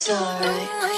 Sorry.